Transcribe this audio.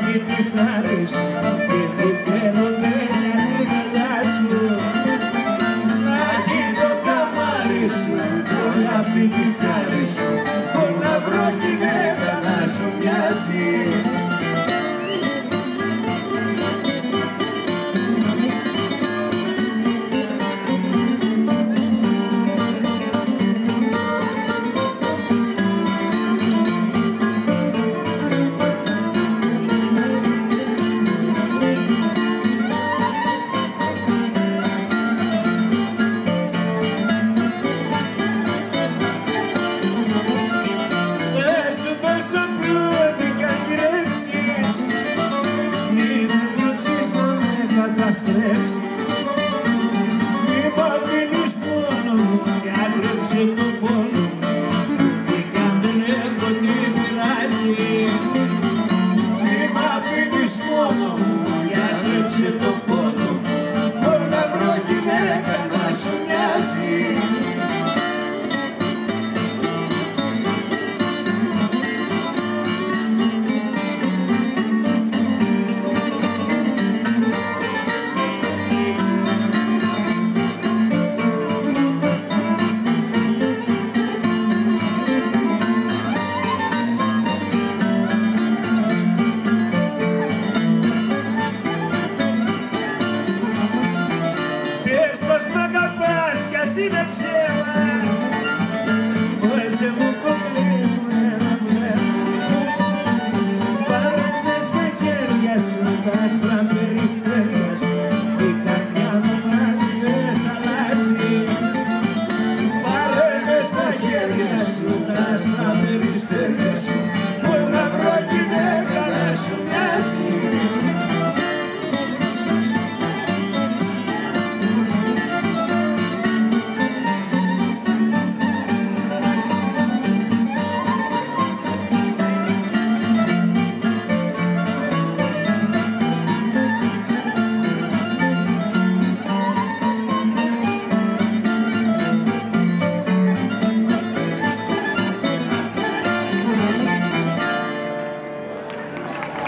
κάτι τι και να γίνω καμάρι σου όλα